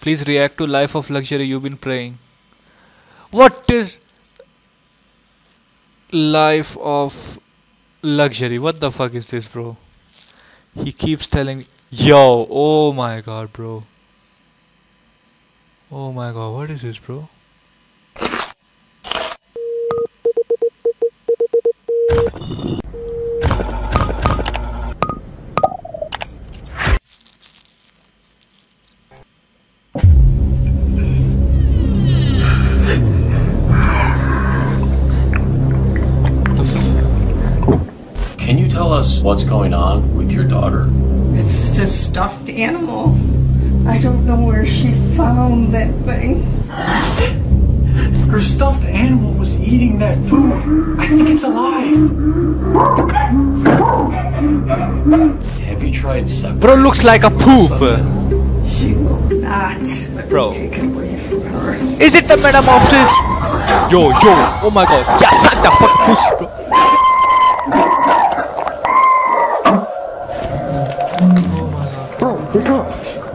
Please react to life of luxury you've been praying. What is life of luxury? What the fuck is this, bro? He keeps telling, yo, oh my god, bro. Oh my god, what is this, bro? Tell us what's going on with your daughter? It's a stuffed animal. I don't know where she found that thing. Her stuffed animal was eating that food. I think it's alive. Have you tried separating Bro looks like a poop. She will not Bro. take it away from her. Is it the metamorphosis? Yo, yo, oh my god. Yeah, suck the fuck pussy, bro. Bro,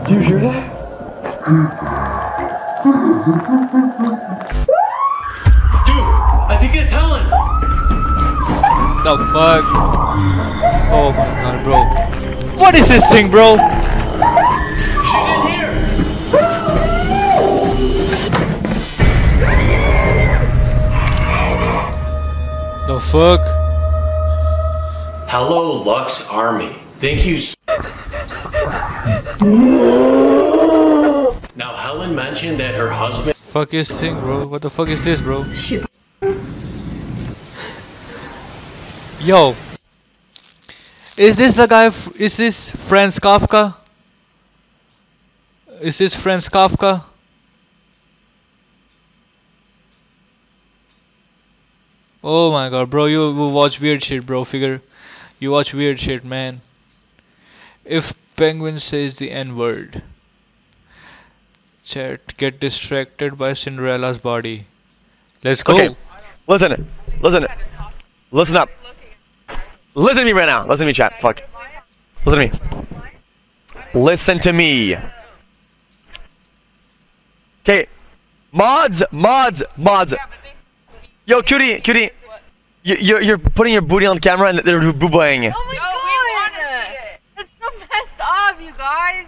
Do you hear that? Dude, I think it's Helen! The fuck? Oh my god, bro. What is this thing, bro? She's in here! The fuck? Hello, Lux Army. Thank you. s- now, Helen mentioned that her husband. Fuck is this thing, bro? What the fuck is this, bro? She Yo. Is this the guy? F- is this Franz Kafka? Is this Franz Kafka? Oh my god, bro, you you watch weird shit, bro. Figure, you watch weird shit, man. If Penguin says the N word, chat get distracted by Cinderella's body. Let's go. Okay. Listen. Listen. Listen up. Listen to me right now. Listen to me, chat. Fuck. Listen to me. Listen to me. Okay. Mods, mods, mods. Yo, cutie, cutie. You, you're, you're putting your booty on camera and they're booboing. Oh my god! That's so messed up, you guys.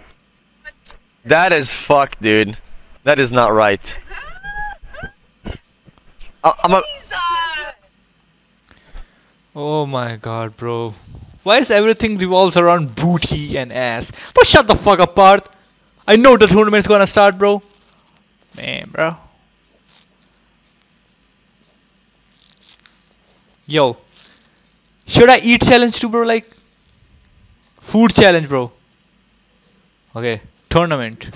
That is fucked, dude. That is not right. I, I'm a. Oh my god, bro. Why is everything revolves around booty and ass? But shut the fuck up, Parth. I know the tournament's gonna start, bro. Man, bro. Yo. Should I eat challenge too, bro? Like, food challenge, bro. Okay, tournament.